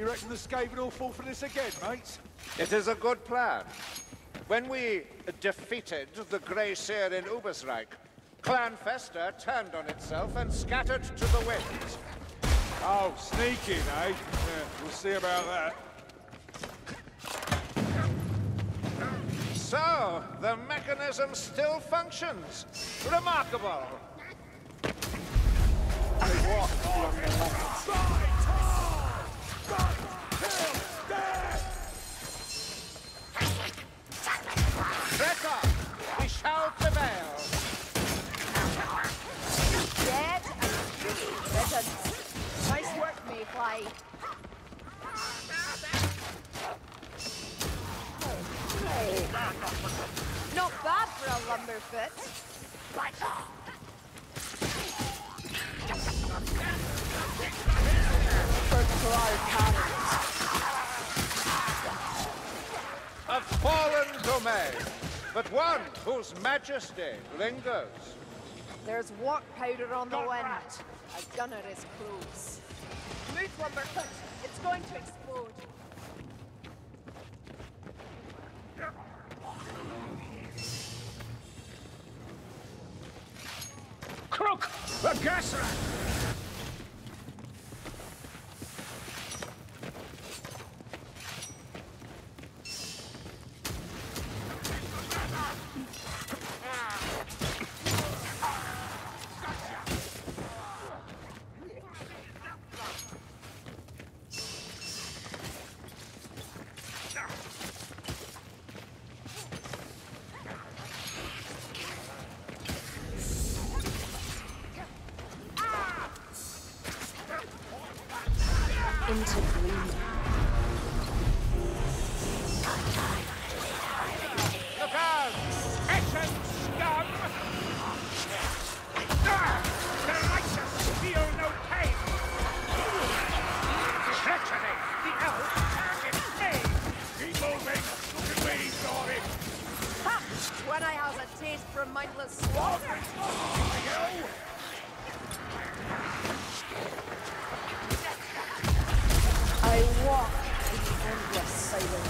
You reckon the Skaven will fall for this again, mates? It is a good plan. When we defeated the Grey Seer in Ubersreik, Clan Fester turned on itself and scattered to the winds. Oh, sneaking, eh? Yeah, we'll see about that. So, the mechanism still functions. Remarkable. For a lumberfoot. For Clark cannons. A fallen domain, but one whose majesty lingers. There's walk powder on the wind. A gunner is close. Move, lumberfoot. It's going to explode. Crook! The gas rat! Mindless slaughter. I walk in the endless silence.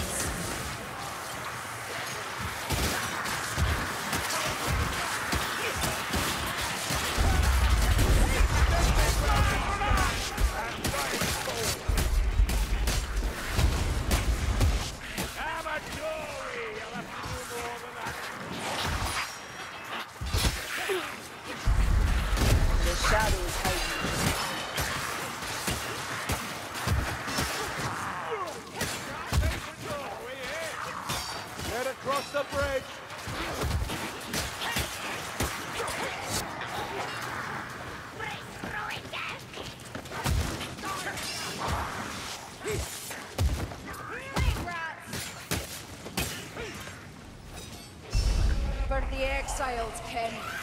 The bridge! Exiled king.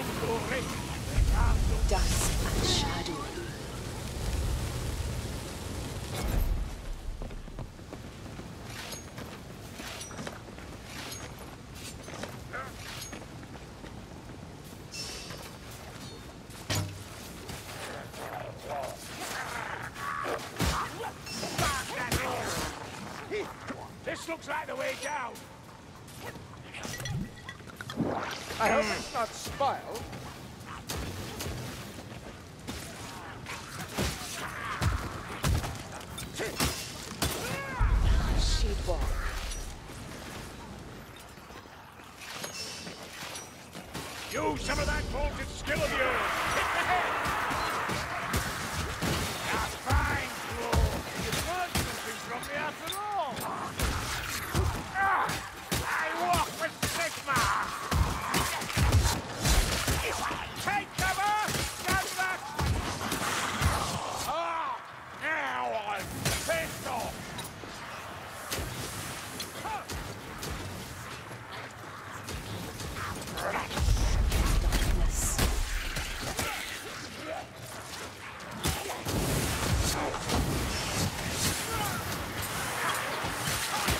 Nicely. Dusk and shadow. This looks like the way down. I hope it's not spoiled. She'd walk. Use some of that vaulted skill of yours.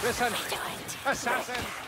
Listen, assassin!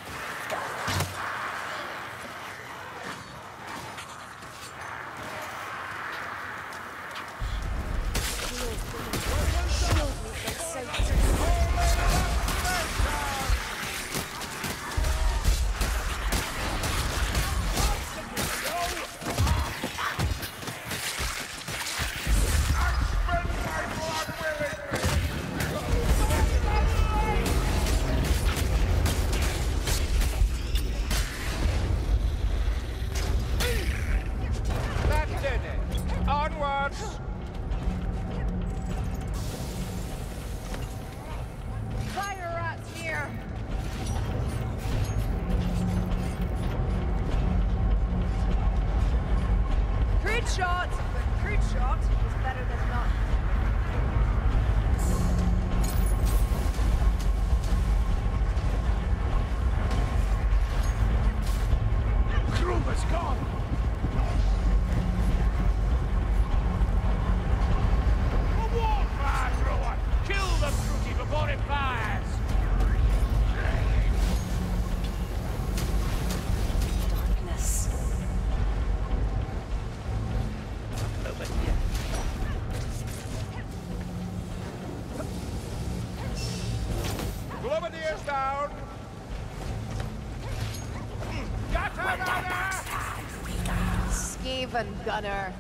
Gunner.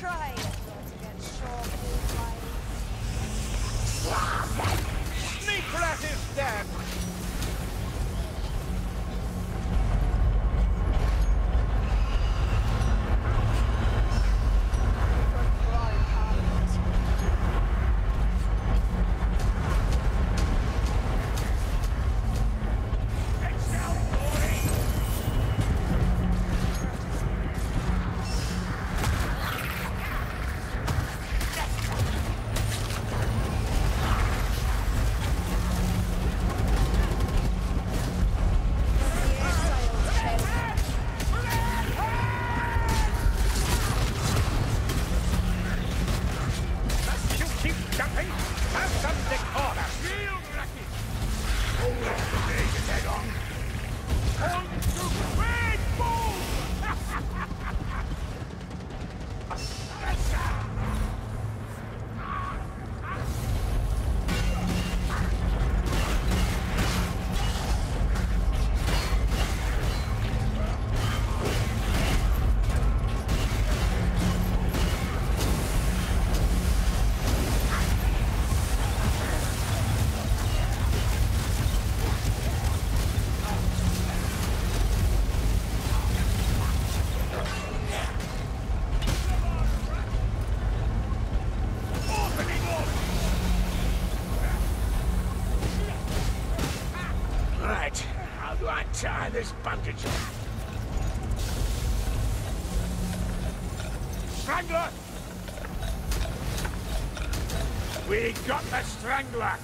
Try it to get short Sneak rat is dead! Hold Strangler! We got the Strangler!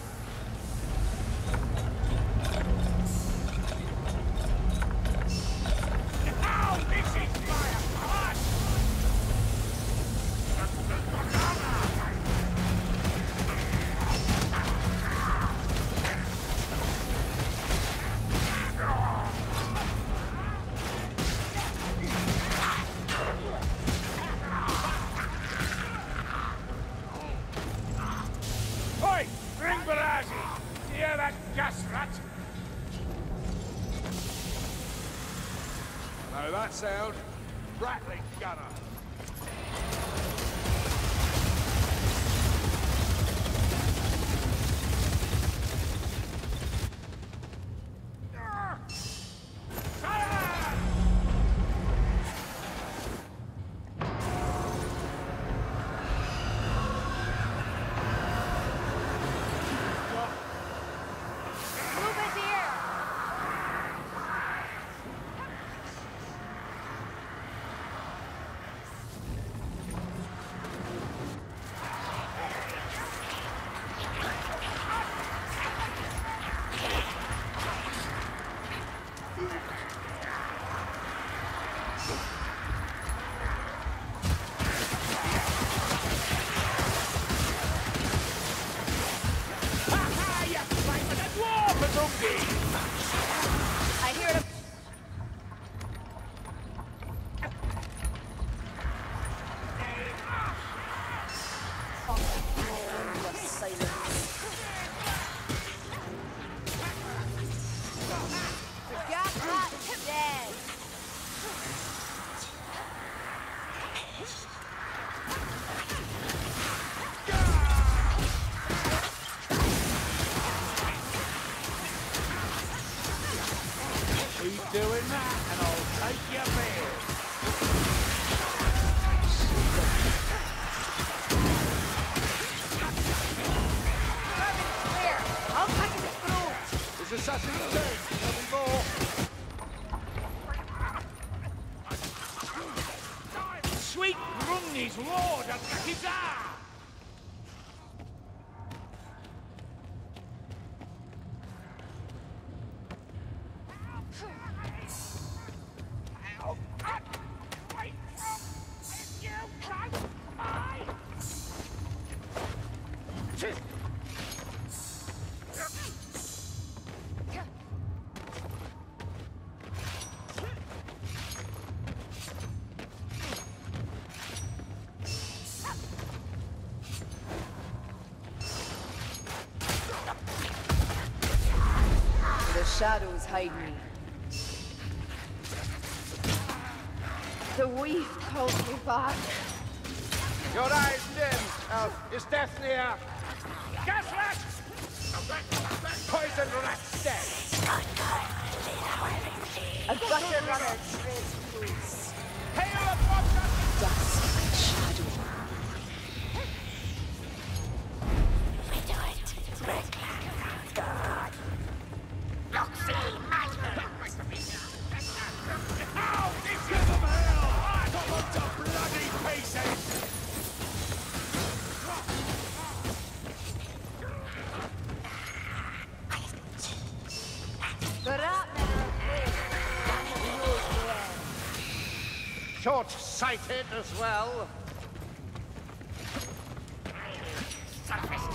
no game. Sweet Rumney's Lord and Captain! shadows hide me. The weave calls me back. Your eyes dim. Oh, is death near? Gas rat! Poison rat dead! A butter runner, please. well. Surface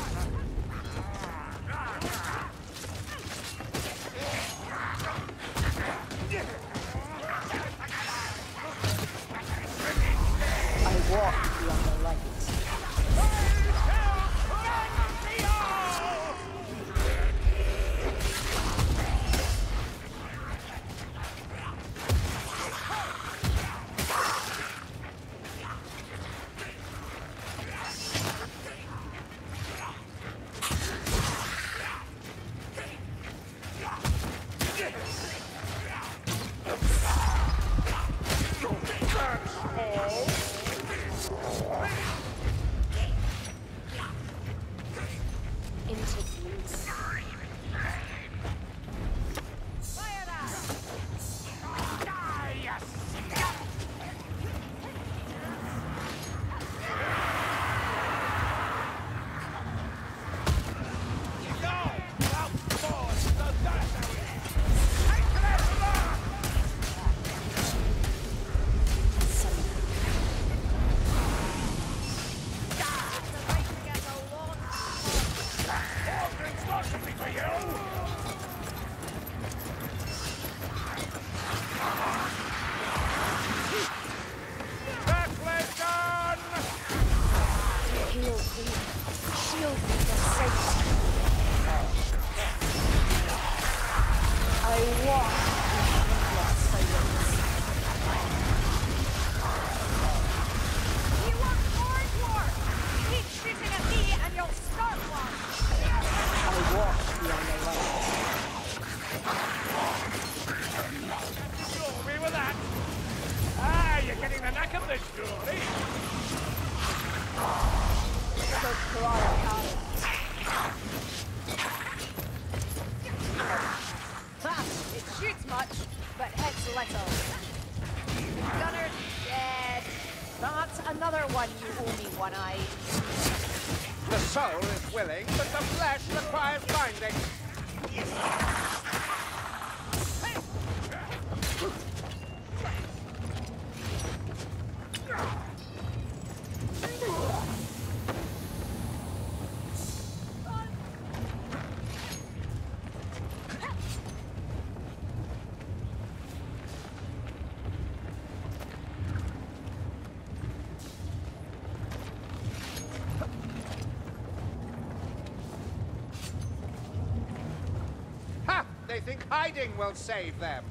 They think hiding will save them.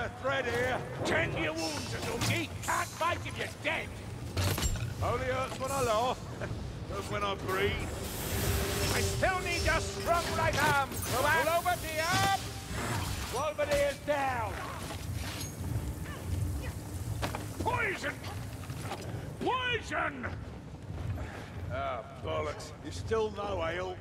A thread here. Tend your wounds, Azuki. Can't fight if you're dead. Only hurts when I laugh. and when I breathe. I still need your strong right arm, Cloak. Cloverdeer! Wolverines down. Poison! Poison! Ah, bollocks. You still know, ale?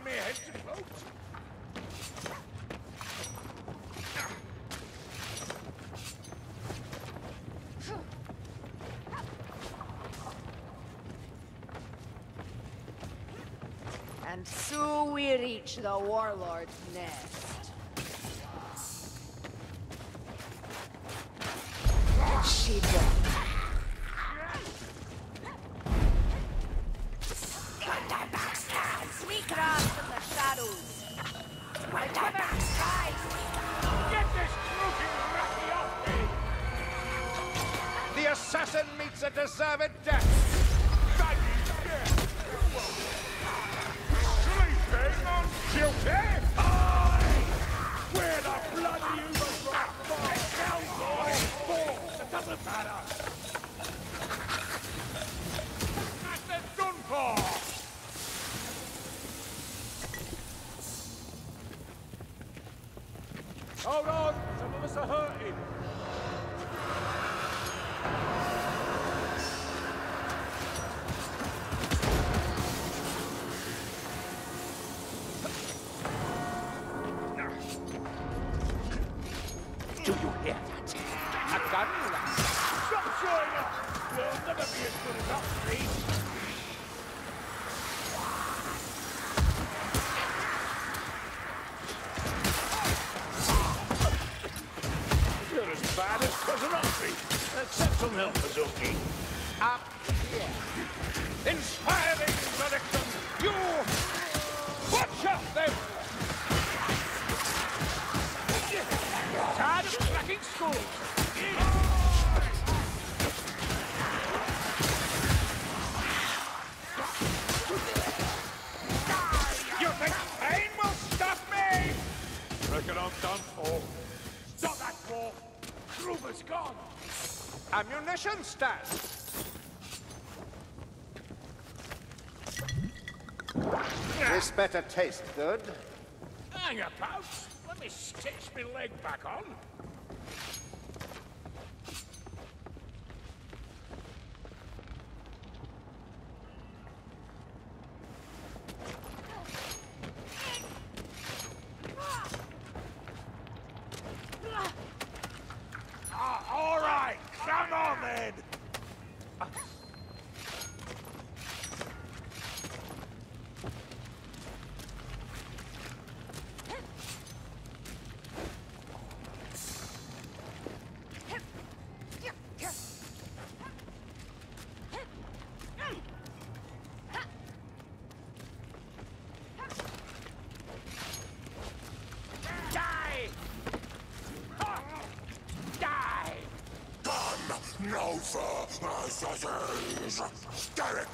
Me head to. And so we reach the warlord's nest. Ammunition stash! This better taste good. Hang about! Let me stitch my leg back on. Assassins! Derek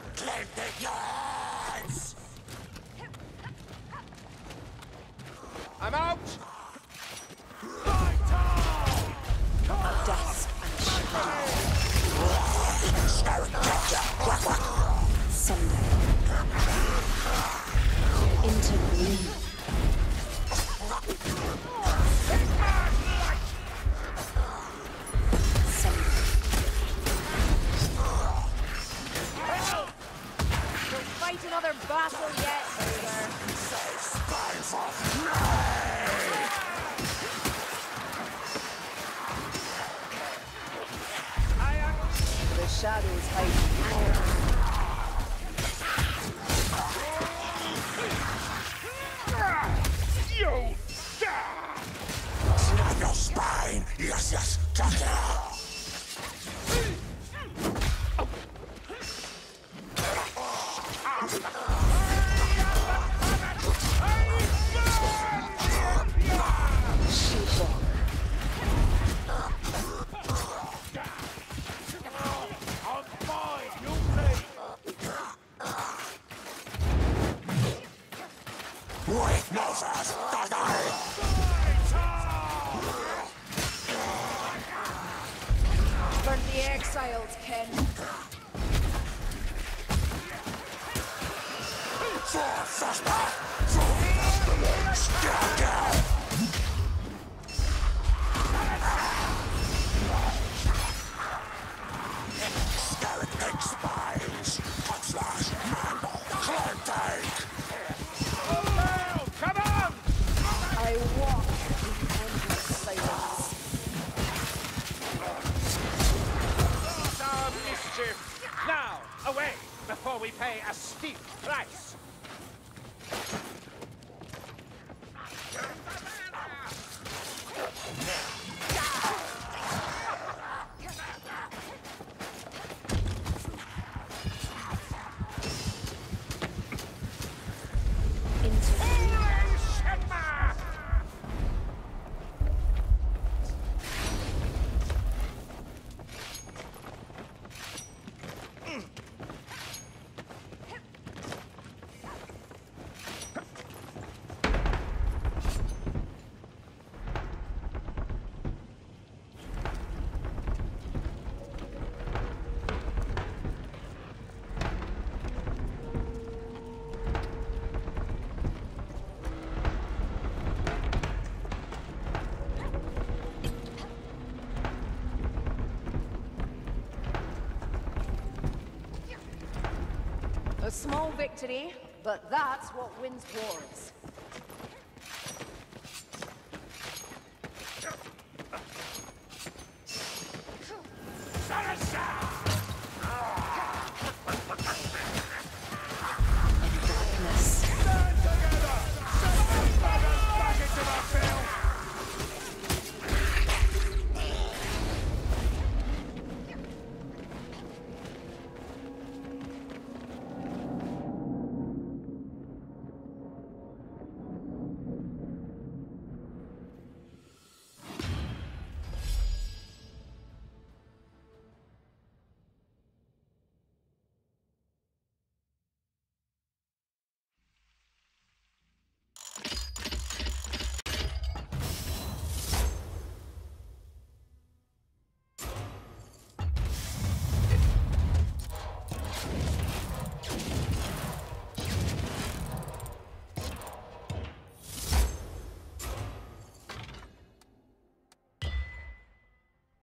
small victory, but that's what wins wars.